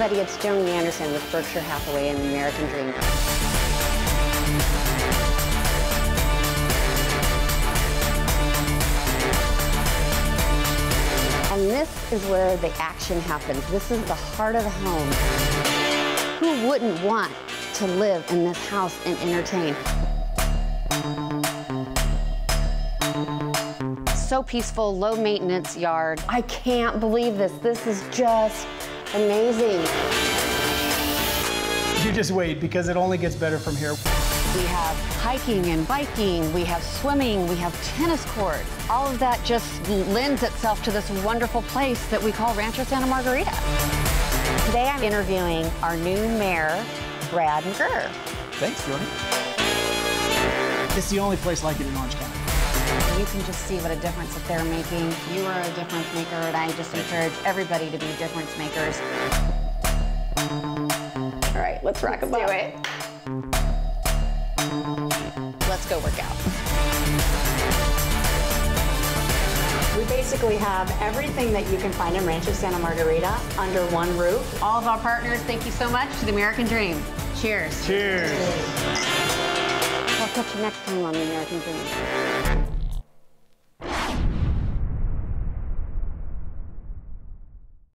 everybody, it's Joni Anderson with Berkshire Hathaway and the American Dream. And this is where the action happens. This is the heart of the home. Who wouldn't want to live in this house and entertain? So peaceful, low maintenance yard. I can't believe this. This is just amazing. You just wait because it only gets better from here. We have hiking and biking, we have swimming, we have tennis court. All of that just lends itself to this wonderful place that we call Rancho Santa Margarita. Today I'm interviewing our new mayor, Brad McGirr. Thanks, Jordan. It's the only place like it in Orange County. You can just see what a difference that they're making. You are a difference maker, and I just encourage everybody to be difference makers. All right, let's rock Let's do it. Let's go work out. We basically have everything that you can find in Rancho Santa Margarita under one roof. All of our partners, thank you so much to the American Dream. Cheers. Cheers. I'll catch you next time on the American Dream.